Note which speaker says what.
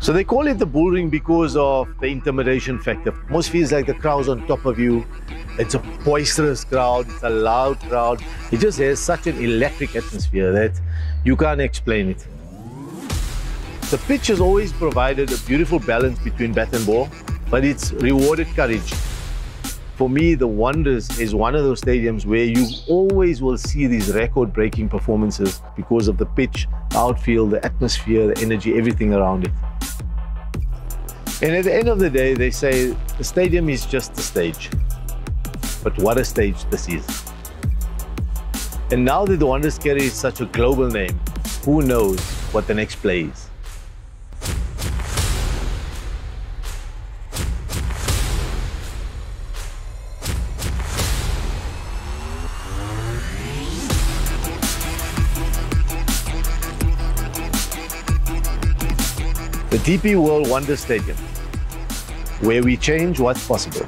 Speaker 1: So they call it the bull ring because of the intimidation factor. Most feels like the crowd's on top of you. It's a boisterous crowd, it's a loud crowd. It just has such an electric atmosphere that you can't explain it. The pitch has always provided a beautiful balance between bat and ball, but it's rewarded courage. For me, the Wanderers is one of those stadiums where you always will see these record-breaking performances because of the pitch, the outfield, the atmosphere, the energy, everything around it. And at the end of the day, they say the stadium is just the stage. But what a stage this is. And now that the Wanderers carry such a global name, who knows what the next play is. The DP World Wanderers Stadium, where we change what's possible.